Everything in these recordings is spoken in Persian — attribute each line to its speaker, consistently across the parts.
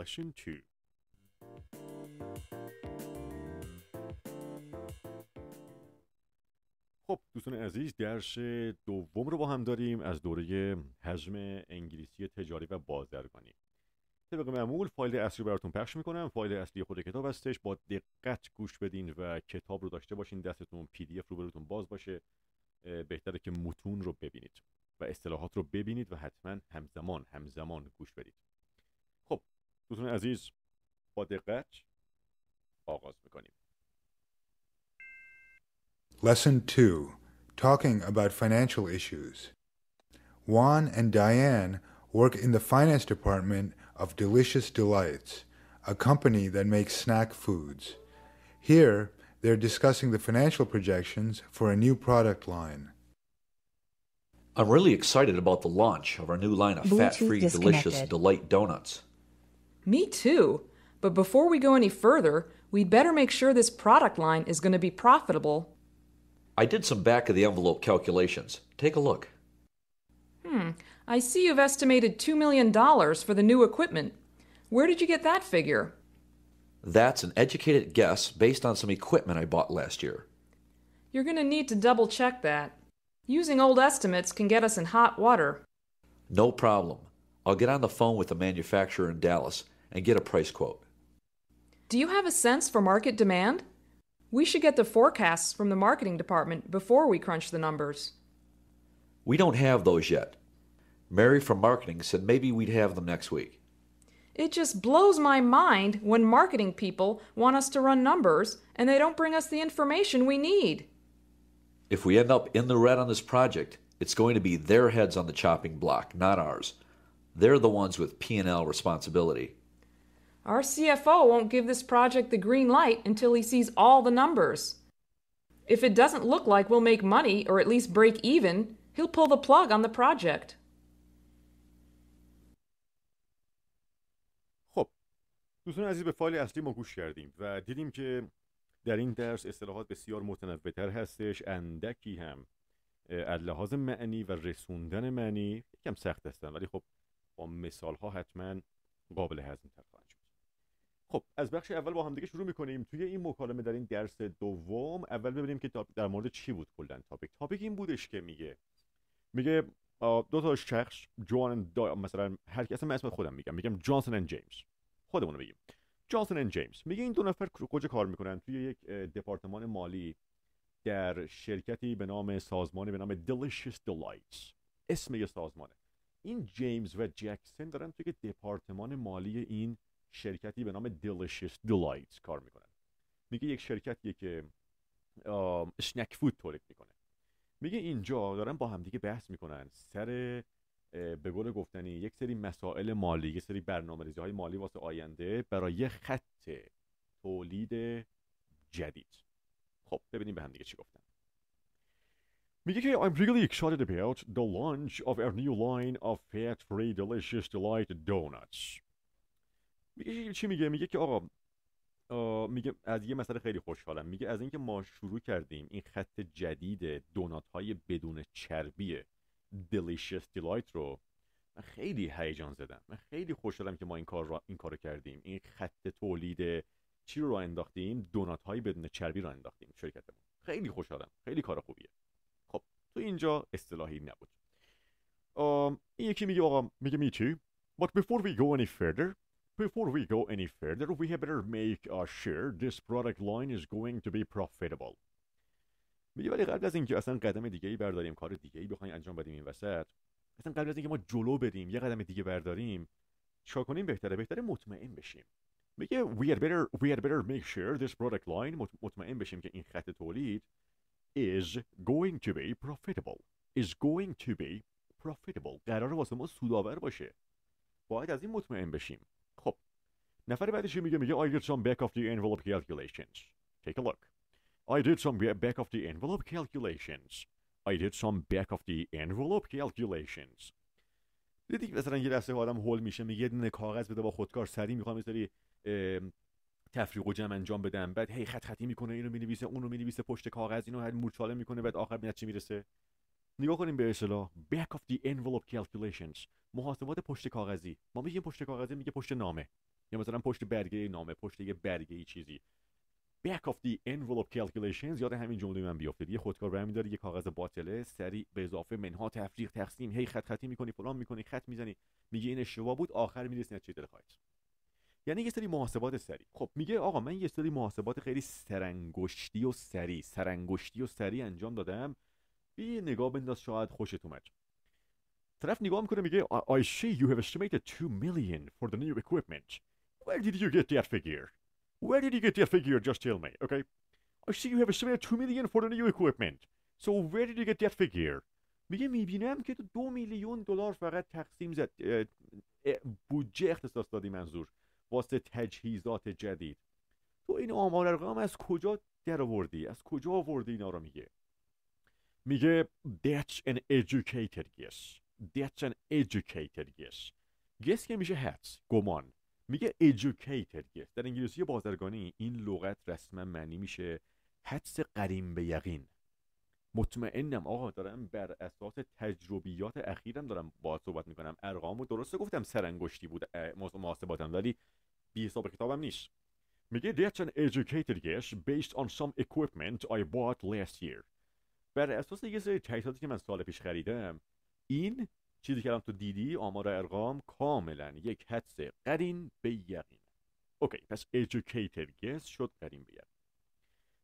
Speaker 1: Lesson 2 خب دوستان عزیز درس دوم رو با هم داریم از دوره حجم انگلیسی تجاری و بازرگانی. طبق معمول فایل اصلی براتون پخش می‌کنم. فایل اصلی خود کتاب هستش. با دقت گوش بدین و کتاب رو داشته باشین. دستتون پی دی اف رو براتون باز باشه. بهتره که متون رو ببینید و اصطلاحات رو ببینید و حتما همزمان همزمان گوش بدید. دوستان عزیز با دقت آغاز میکنیم
Speaker 2: Lesson 2 Talking about Financial Issues. Juan and Diane work in the finance department of Delicious Delights, a company that makes snack foods. Here, they're discussing the financial projections for a new product line.
Speaker 3: I'm really excited about the launch of our new line of fat free,
Speaker 4: Bluetooth
Speaker 3: delicious
Speaker 4: disconnected.
Speaker 3: delight donuts.
Speaker 5: Me too. But before we go any further, we'd better make sure this product line is going to be profitable.
Speaker 3: I did some back of the envelope calculations. Take a look.
Speaker 5: Hmm, I see you've estimated $2 million for the new equipment. Where did you get that figure?
Speaker 3: That's an educated guess based on some equipment I bought last year.
Speaker 5: You're going to need to double check that. Using old estimates can get us in hot water.
Speaker 3: No problem. I'll get on the phone with the manufacturer in Dallas and get a price quote.
Speaker 5: Do you have a sense for market demand? We should get the forecasts from the marketing department before we crunch the numbers.
Speaker 3: We don't have those yet. Mary from marketing said maybe we'd have them next week.
Speaker 5: It just blows my mind when marketing people want us to run numbers and they don't bring us the information we need.
Speaker 3: If we end up in the red on this project, it's going to be their heads on the chopping block, not ours. They're the ones with P&L responsibility.
Speaker 5: Our CFO won't give this project the green light until he sees all the numbers. If it doesn't look like we'll make money or at least break even, he'll pull the plug on the project.
Speaker 1: خب دوستان عزیز به فایل اصلی ما گوش کردیم و دیدیم که در این درس اصطلاحات بسیار متنوعتر هستش اندکی هم اه، از لحاظ معنی و رسوندن معنی یکم سخت هستن ولی خب با مثال ها حتما قابل هضم تر خواهند شد. خب از بخش اول با هم دیگه شروع می‌کنیم. توی این مکالمه در این درس دوم اول ببینیم که در مورد چی بود کلا تاپیک تاپیک این بودش که میگه میگه دو تا شخص جوان دا... مثلا هر کی اصلا اسم خودم میگم. میگم جانسون اند جیمز. خودمون بگیم. جانسون اند جیمز. میگه این دو نفر کجا کار می‌کنن؟ توی یک دپارتمان مالی در شرکتی به نام سازمانی به نام Delicious Delights. اسم یه سازمانه. این جیمز و جکسون دارن توی دپارتمان مالی این شرکتی به نام Delicious Delights کار می‌کنن. میگه یک شرکتیه که اسنک فود تولید می‌کنه. میگه اینجا دارن با همدیگه بحث می‌کنن. سر به قول گفتنی یک سری مسائل مالی یک سری برنامه های مالی واسه آینده برای خط تولید جدید. خب ببینیم به هم دیگه چی گفتن. که I'm really excited about the launch of our new line of fat-free delicious delight donuts. میگه چی میگه؟ میگه که آقا میگه از یه مسئله خیلی خوشحالم. میگه از اینکه ما شروع کردیم این خط جدید دونات های بدون چربی Delicious Delight رو من خیلی هیجان زدم. من خیلی خوشحالم که ما این کار رو این کارو کردیم. این خط تولید چی رو راه انداختیم؟ دونات های بدون چربی رو انداختیم. شرکتمون. خیلی خوشحالم. خیلی کار خوبیه. اینجا اصطلاحی نبود. این یکی میگه آقا میگه می چی؟ But before we go any further before we go any further we had better make uh, sure this product line is going to be profitable. میگه ولی قبل از اینکه اصلا قدم دیگه ای برداریم کار دیگه ای بخوایم انجام بدیم این وسط اصلا قبل از اینکه ما جلو بدیم یه قدم دیگه برداریم چیکار کنیم؟ بهتره بهتره مطمئن بشیم. میگه we had better we had better make sure this product line مط- مطمئن بشیم که این خط تولید is going to be profitable is going to be profitable قرار واسه ما سودآور باشه باید از این مطمئن بشیم خب نفر بعدش چی میگه میگه I did some back of the envelope calculations take a look I did some ba- back of the envelope calculations I did some back of the envelope calculations دیدی که مثلا یه دسته آدم هول میشه میگه یه دونه کاغذ بده با خودکار سری میخوام یه سری ام، تفریق و جمع انجام بدم. بعد هی خط خطی می‌کنه اینو می‌نویسه اونو می‌نویسه پشت کاغذ اینو هر مورچاله می‌کنه بعد آخر به چی می‌رسه؟ نگاه کنیم به اصطلاح back of the envelope calculations. محاسبات پشت کاغذی. ما میگیم پشت کاغذی میگه پشت نامه. یا مثلا پشت برگه نامه پشت یه برگه چیزی. back of the envelope calculations یاد همین جمله من بیافتید یه خودکار برمی داری یه کاغذ باطله سری به اضافه منها تفریق تقسیم هی خط خطی می‌کنی فلان می‌کنی خط می‌زنی. میگه این اشتباه بود آخر می‌رسی نتیجه دلخواهت یعنی یه سری محاسبات سری خب میگه آقا من یه سری محاسبات خیلی سرانگشتی و سری سرانگشتی و سری انجام دادم یه نگاه بنداز شاید خوشت اومد طرف نگاه می‌کنه میگه I see you have estimated 2 million for the new equipment where did you get that figure where did you get that figure just tell me okay I see you have estimated 2 million for the new equipment so where did you get that figure میگه می‌بینم که تو دو میلیون دلار فقط تقسیم زد بودجه اختصاص دادی منظور واسه تجهیزات جدید. تو این آمار ارقام از کجا در آوردی از کجا آوردی اینا رو میگه؟ میگه that's an educated guess. That's an educated guess. Guess که میشه حدس گمان. میگه educated guess. در انگلیسی بازرگانی این لغت رسما معنی میشه حدس قریم به یقین. مطمئنم آقا دارم بر اساس تجربیات اخیرم دارم با صحبت می‌کنم. ارقامو درسته گفتم سرانگشتی بود محاسباتم. ولی بی حساب کتابم نیست میگه that's an educated guess based on some equipment I bought last year. بر اساس یه سری تجهیزاتی که من سال پیش خریدم این چیزی که الان تو دیدی آمار ارقام کاملا یک حدس قرین به یقین اوکی پس educated guess شد قرین به یقین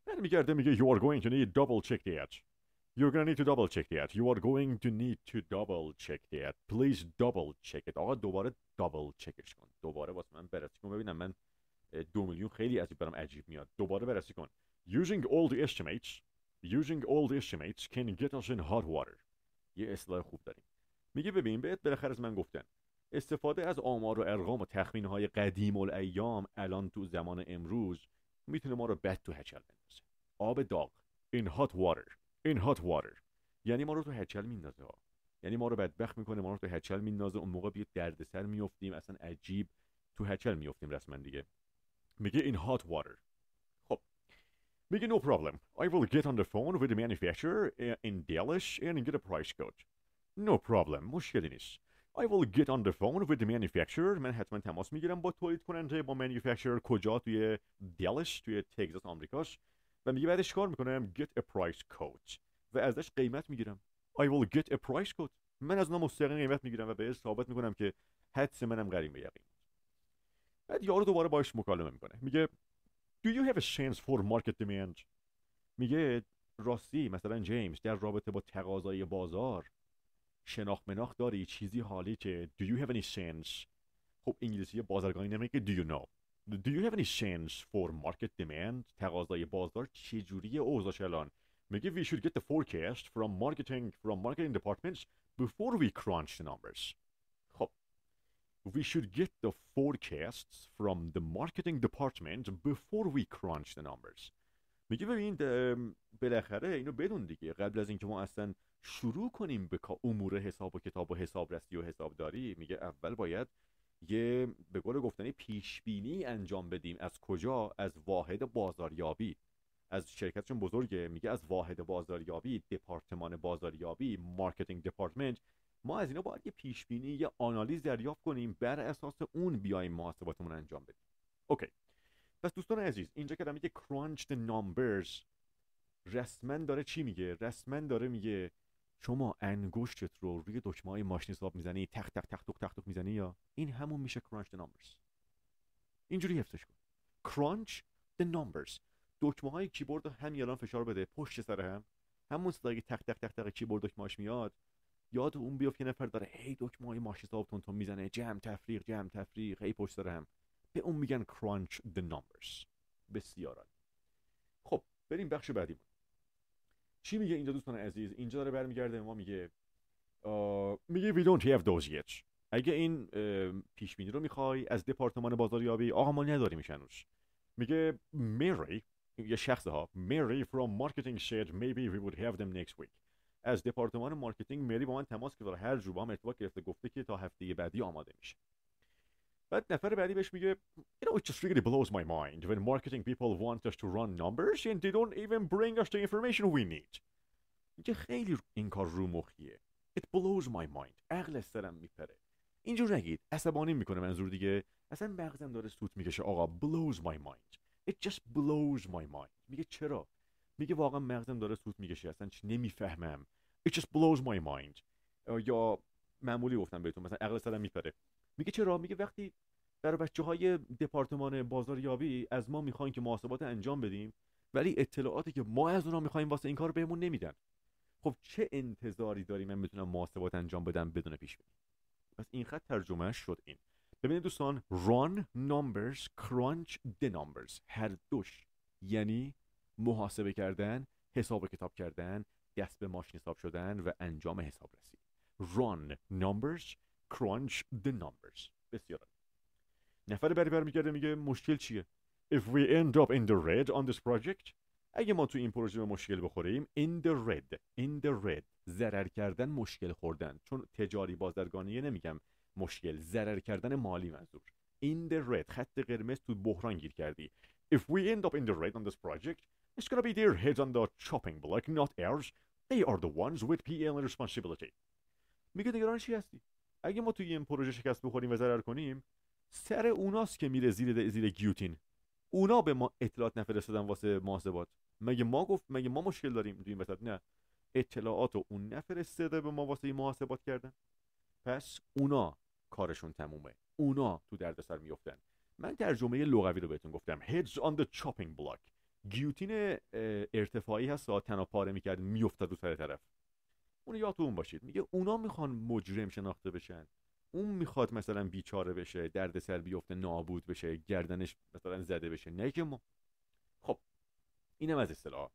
Speaker 1: برمیگرده میگه you are going to need double check that You're gonna need to double check that. You are going to need to double check that. Please double check it. آقا دوباره double checkش کن. دوباره واسه من بررسی کن ببینم من دو میلیون خیلی عجیب برام عجیب میاد. دوباره بررسی کن. Using all the estimates, using all the estimates can get us in hot water. یه اصطلاح خوب داریم. میگه ببین بهت بالاخره از من گفتن. استفاده از آمار و ارقام و تخمین های قدیم الایام الان تو زمان امروز می‌تونه ما رو بد تو هچل بندازه. آب داغ. In hot water. In hot water. یعنی ما رو تو هچل میندازه یعنی ما رو بدبخت می‌کنه ما رو تو هچل میندازه. اون موقع بیاد دردسر میفتیم اصلا عجیب. تو هچل میفتیم رسما دیگه. میگه in hot water. خب. میگه no problem. I will get on the phone with the manufacturer in Dallas and get a price code. No problem. مشکلی نیست. I will get on the phone with the manufacturer. من حتما تماس می‌گیرم با تولید کننده با manufacturer کجا؟ توی دالش توی تگزاس آمریکاش. و میگه بعدش کار می‌کنم get a price code و ازش قیمت می‌گیرم. I will get a price code من از اونها مستقیم قیمت می‌گیرم و بهش ثابت می‌کنم که حدس منم قریم به یقین. بعد یارو دوباره باش مکالمه می‌کنه. میگه Do you have a chance for market demand? میگه راستی مثلا جیمز در رابطه با تقاضای بازار شناخت مناخت داری چیزی حالی که Do you have any chance خب انگلیسی بازرگانی نمیگه Do you know. Do you have any chance for market demand تقاضای بازار چجوری اوضاعش الان میگه we should get the forecast from marketing from marketing departments before we crunch the numbers خب we should get the forecasts from the marketing department before we crunch the numbers میگه ببین بالاخره اینو بدون دیگه قبل از اینکه ما اصلا شروع کنیم به امور حساب و کتاب و حسابرسی و حسابداری میگه اول باید یه به قول گفتنی پیش بینی انجام بدیم. از کجا؟ از واحد بازاریابی. از شرکتشون بزرگه. میگه از واحد بازاریابی دپارتمان بازاریابی marketing department. ما از اینا باید یه پیش بینی یه آنالیز دریافت کنیم بر اساس اون بیایم محاسباتمون انجام بدیم. okay. پس دوستان عزیز اینجا که میگه crunch the numbers رسما داره چی میگه؟ رسما داره میگه شما انگشتت رو روی دکمه های ماشین حساب می‌زنی تخت تخت تخت تخت تخت می‌زنی یا؟ این همون میشه the numbers. اینجوری حفظش کن. crunch the numbers. دکمه های کیبورد هم الان فشار بده. پشت سر هم. همون صدایی تق تق تق تق کیبورد دکمهاش میاد. یاد اون بیافت یه نفر داره هی دکمه های ماش حساب تون تون می‌زنه. جمع تفریق جمع تفریق. هی پشت سر هم. به اون میگن crunch the numbers. بسیار خب بریم بخش بعدی چی میگه اینجا دوستان عزیز؟ اینجا داره برمیگرده ما میگه میگه we don't have those yet. اگه این پیش بینی رو می‌خوای از دپارتمان بازاریابی آقا ما نداریم هنوز. میگه Mary یه شخص ها Mary from marketing said maybe we would have them next week. از دپارتمان marketing مری با من تماس گرفت هر جو با هم ارتباط گرفته گفته که تا هفته بعدی آماده میشه. بعد نفر بعدی بهش میگه you know it just really blows my mind when marketing people want us to run numbers and they don't even bring us the information we need. میگه خیلی این کار رو مخیه. It blows my mind. عقل سرم میپره. اینجور نگید. عصبانی می‌کنه منظور دیگه. اصلا مغزم داره سوت می‌کشه. آقا blows my mind. It just blows my mind. میگه چرا؟ میگه واقعا مغزم داره سوت می‌کشه. اصلا چی نمی‌فهمم. It just blows my mind. یا معمولی گفتم بهتون. مثلا عقل سرم میپره. میگه چرا؟ میگه وقتی برای بچه های دپارتمان بازاریابی از ما می‌خواین که محاسبات انجام بدیم ولی اطلاعاتی که ما از اونا می‌خوایم واسه این کار بهمون نمیدن. خب چه انتظاری داری من بتونم محاسبات انجام بدم بدون پیش بینی؟ پس این خط ترجمه شد این. ببینید دوستان run numbers crunch the numbers. هر دوش. یعنی محاسبه کردن حساب کتاب کردن دست به ماشین حساب شدن و انجام حسابرسی. run numbers crunch the numbers بسیار نفر بری برمیگرده میگه مشکل چیه if we end up in the red on this project اگه ما تو این پروژه به مشکل بخوریم in the red in the red ضرر کردن مشکل خوردن چون تجاری بازرگانیه نمیگم مشکل ضرر کردن مالی منظور in the red خط قرمز تو بحران گیر کردی if we end up in the red on this project it's gonna be their heads on the chopping block not ours they are the ones with PL responsibility میگه نگران چی هستی اگه ما توی این پروژه شکست بخوریم و ضرر کنیم سر اوناست که میره زیر زیر گیوتین. اونا به ما اطلاعات نفرستادن واسه محاسبات. مگه ما گفت مگه ما مشکل داریم تو این وسط؟ نه. اطلاعات رو اون نفرستاده به ما واسه محاسبات کردن. پس اونا کارشون تمومه. اونا تو دردسر میفتن. من ترجمه لغوی رو بهتون گفتم. Heads on the chopping block. گیوتین ارتفاعی هست تنها پاره می‌کرد میافتاد رو سر طرف. اون یادتون باشید. میگه اونا می‌خوان مجرم شناخته بشن. اون می‌خواد مثلا بیچاره بشه دردسر بیفته نابود بشه گردنش مثلا زده بشه. نه که ما. خب اینم از اصطلاح.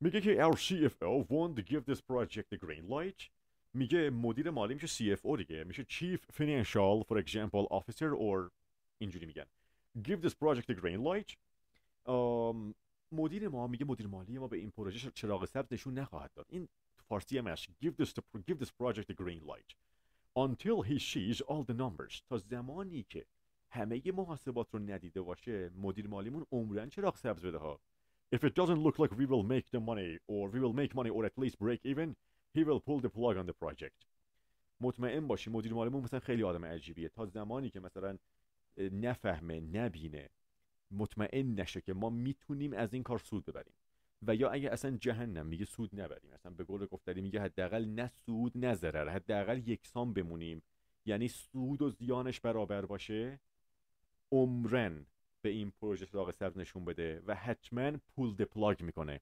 Speaker 1: میگه که our CFO won't give this project the green light. میگه مدیر مالی میشه CFO دیگه. میشه Chief Financial for example Officer or اینجوری میگن. Give this project the green light. مدیر ما میگه مدیر مالی ما به این پروژه چراغ سبز نشون نخواهد داد. این هم هست give this, give this project the green light. Until he sees all the numbers تا زمانی که همه محاسبات رو ندیده باشه مدیر مالیمون عمرن چراغ سبز بده ها. If it doesn't look like we will make the money or we will make money or at least break even he will pull the plug on the project. مطمئن باشی مدیر مالیمون مثلا خیلی آدم عجیبیه. تا زمانی که مثلا نفهمه نبینه مطمئن نشه که ما می‌تونیم از این کار سود ببریم. و یا اگه اصلا جهنم میگه سود نبریم. اصلا به قول گفتری میگه حداقل نه سود نه ضرر حداقل یکسان بمونیم. یعنی سود و زیانش برابر باشه. عمرن به این پروژه سراغ سبز نشون بده و حتما پول دپلاگ می‌کنه.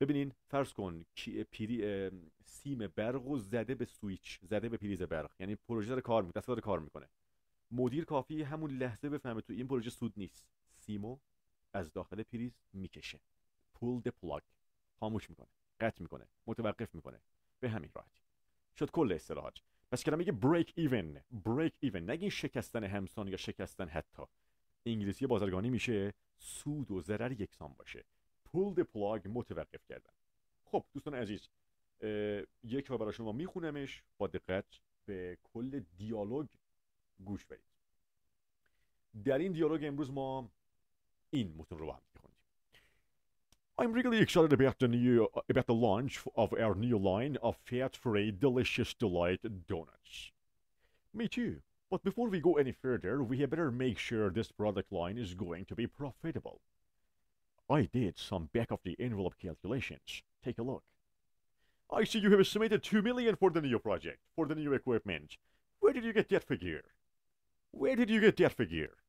Speaker 1: ببینین فرض کن پیری سیم برق و زده به سویچ زده به پریز برق. یعنی پروژه داره کار می‌کنه داره کار می‌کنه. مدیر کافی همون لحظه بفهمه تو این پروژه سود نیست. سیمو از داخل پریز می‌کشه. Pull the plug خاموش می‌کنه قطع می‌کنه متوقف می‌کنه. به همین راحتی. شد کل اصطلاحات پس کلمه میگه break even. Break even. نگین شکستن همسان یا شکستن حتی. انگلیسی بازرگانی میشه سود و ضرر یکسان باشه. pull the plug متوقف کردن. خب دوستان عزیز یک بار برای شما میخونمش. با دقت به کل دیالوگ گوش برید در این دیالوگ امروز ما این متن رو با هم می‌خونیم. I'm really excited about the new about the launch of our new line of fat-free delicious delight donuts. Me too. But before we go any further, we had better make sure this product line is going to be profitable. I did some back of the envelope calculations. Take a look. I see you have estimated 2 million for the new project, for the new equipment. Where did you get that figure? Where did you get that figure?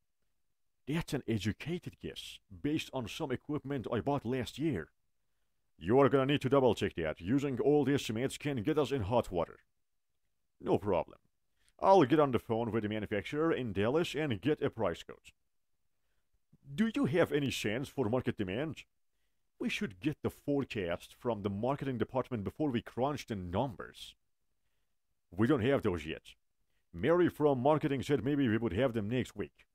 Speaker 1: That's an educated guess, based on some equipment I bought last year. You are gonna need to double check that. Using old estimates can get us in hot water. No problem. I'll get on the phone with the manufacturer in Dallas and get a price quote. Do you have any sense for market demand? We should get the forecast from the marketing department before we crunch the numbers. We don't have those yet. Mary from marketing said maybe we would have them next week.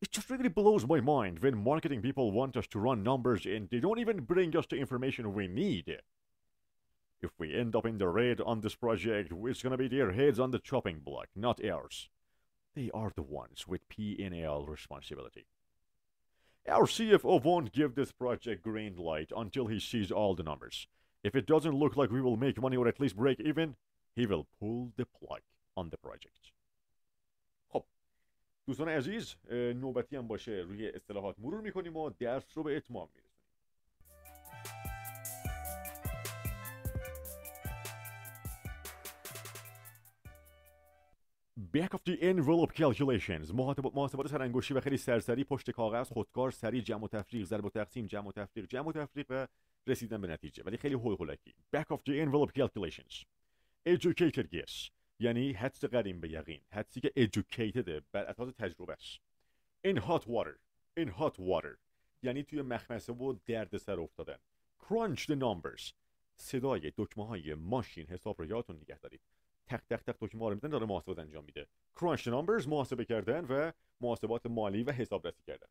Speaker 1: It just really blows my mind when marketing people want us to run numbers and they don't even bring us the information we need. If we end up in the red on this project, it's gonna be their heads on the chopping block, not ours. They are the ones with P&L responsibility. Our CFO won't give this project green light until he sees all the numbers. If it doesn't look like we will make money or at least break even, he will pull the plug on the project. دوستان عزیز نوبتی هم باشه. روی اصطلاحات مرور می‌کنیم و درس رو به اتمام می‌رسیم Back of the envelope calculations. محاسبات سرانگشتی و خیلی سرسری پشت کاغذ خودکار سری جمع و تفریق ضرب و تقسیم جمع و تفریق جمع و تفریق و رسیدن به نتیجه. ولی خیلی هول هولکی Back of the envelope calculations. Educated guess. یعنی حدس قدیم به یقین حدسی که educated بر اساس تجربه است In hot water In hot water یعنی توی مخمسه و درد سر افتادن. Crunch the numbers صدای دکمه های ماشین حساب رو یادتون نگه دارید. تق تق تق دکمه رو میزن داره محاسبات انجام میده. Crunch the numbers محاسبه کردن و محاسبات مالی و حسابرسی کردن.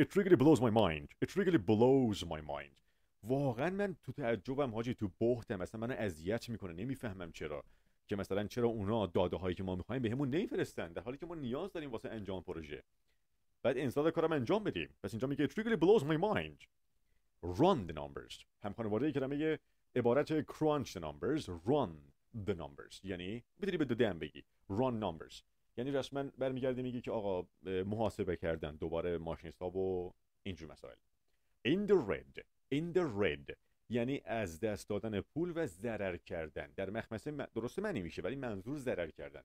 Speaker 1: It really blows my mind. It really blows my mind. واقعا من تو تعجبم حاجی تو بحتم مثلا منو اذیت می‌کنه. نمی‌فهمم چرا. که مثلا چرا اونا داده هایی که ما می‌خوایم بهمون نمیفرستن در حالی که ما نیاز داریم واسه انجام پروژه. بعد انسان کارم انجام بدیم. پس اینجا میگه really blows my mind. Run the numbers. هم خانواده که میگه عبارت crunch the numbers. Run the numbers. یعنی می‌تونی به دو بگی. Run numbers. یعنی رسما برمیگردی میگه که آقا محاسبه کردن دوباره ماشین حساب و اینجور مسائل. In the red. In the red. یعنی از دست دادن پول و ضرر کردن. در مخمسه درسته معنی میشه ولی منظور ضرر کردنه.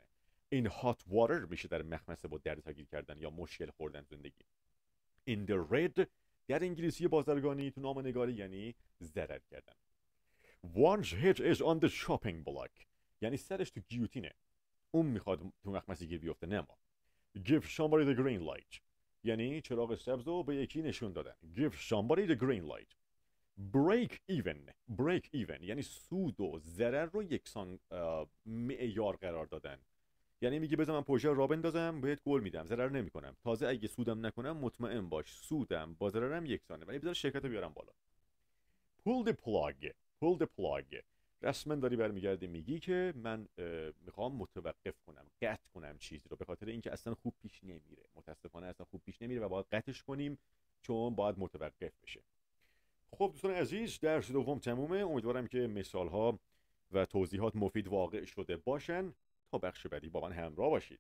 Speaker 1: این hot water میشه در مخمسه با درد تگیر کردن یا مشکل خوردن زندگی. In the red در انگلیسی بازرگانی تو نام نگاری یعنی ضرر کردن. One's head is on the shopping block. یعنی سرش تو گیوتینه. اون می‌خواد تو مخمسه گیر بیفته نه ما. Give somebody the green light. یعنی چراغ سبز رو به یکی نشون دادن. Give somebody the green light. Break even. Break even. یعنی سود و ضرر رو یکسان معیار قرار دادن. یعنی میگه بذار من پروژه را بندازم بهت گل میدم. ضرر نمی‌کنم. تازه اگه سودم نکنم مطمئن باش. سودم با ضررم یکسانه. ولی بذار شرکت رو بیارم بالا. Pull the plug. Pull the plug. رسما داری برمیگردی میگی که من می‌خوام متوقف کنم قطع کنم چیزی رو. به خاطر اینکه اصلا خوب پیش نمیره. متاسفانه اصلا خوب پیش نمیره و باید قطعش کنیم چون باید متوقف بشه. خب دوستان عزیز درس دوم تمومه امیدوارم که مثال ها و توضیحات مفید واقع شده باشن. تا بخش بعدی با من همراه باشید.